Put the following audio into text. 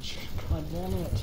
charge. God damn it.